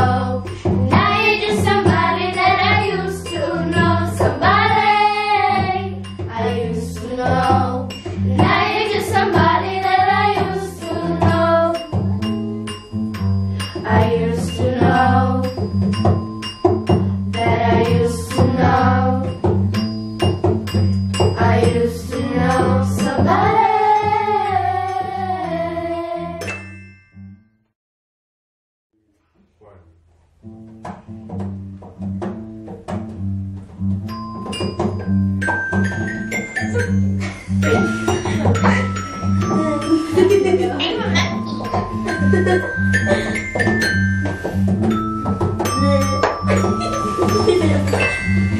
used 哎呀！哎呀！哈哈哈哈哈哈！哎呀！哈哈哈哈哈哈！哎呀！哈哈哈哈哈哈！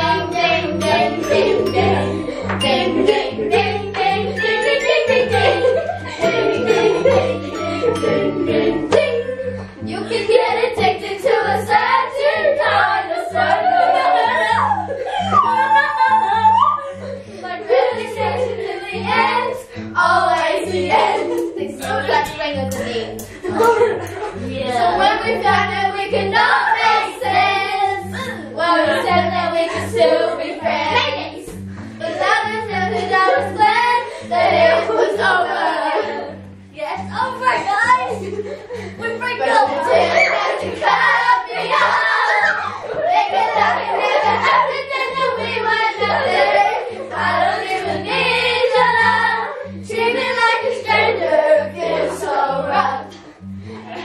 yeah. So when we found it, we could not make it.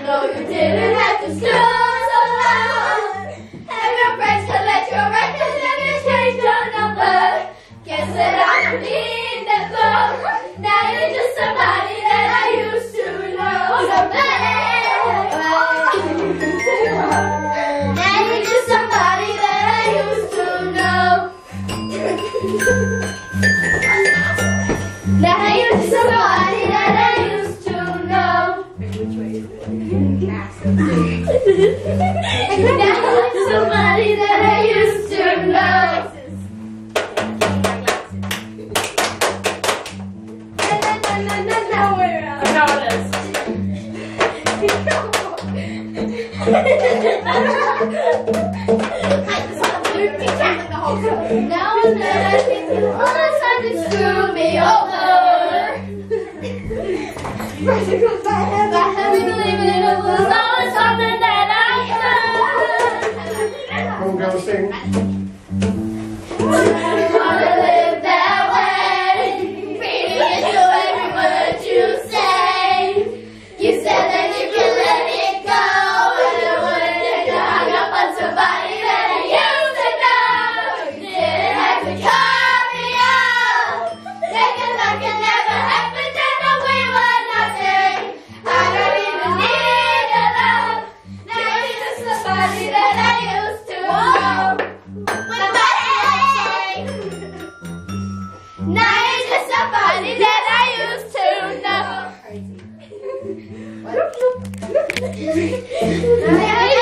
No, you didn't have to stop. That's somebody that I used to know. you me over. Right across my head. Rồi